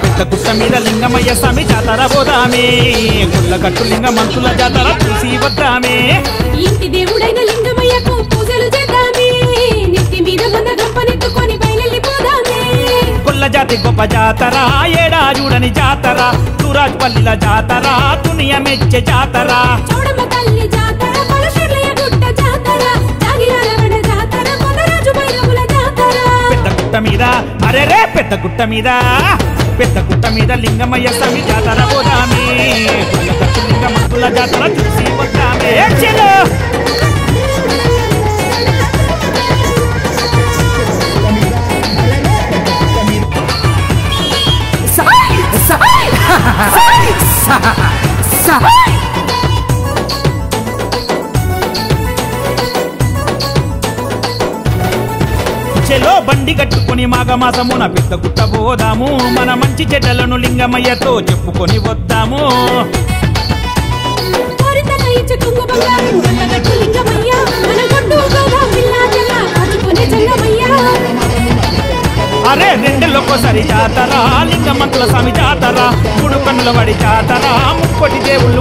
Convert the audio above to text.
గుట్ట మీద లింగమయ్య స్వామి జాతర పోదామే. గుళ్ళగట్టు లింగ మంతుల జాతర చూసి వద్దామే. ఇంటి దేవుడైన జాతి గొప్ప జాతర ఏడా చూడని జాతర సూరాజ్పల్లిల జాతర దునియ మెచ్చే జాతర. పెద్ద గుట్ట మీద అరెరే పెద్ద గుట్ట మీద పెద్ద గుట్ట మీద లింగమయ్య స్వామి జాతర పోదామే. గుళ్ళగట్టు లింగ మంతుల జాతర చూసి వద్దామే. చలో చెలో బండి కట్టుకుని మాఘమాసమున పెద్ద గుట్టబోదాము మన మంచి చెడ్డలను లింగమయ్యతో చెప్పుకొని వద్దాము. అరే రెండెళ్ళొక్కసారి జాతర లింగమంతుల స్వామి జాతర గుడు పనుల వాడి జాతర ముప్పటి దేవుళ్ళు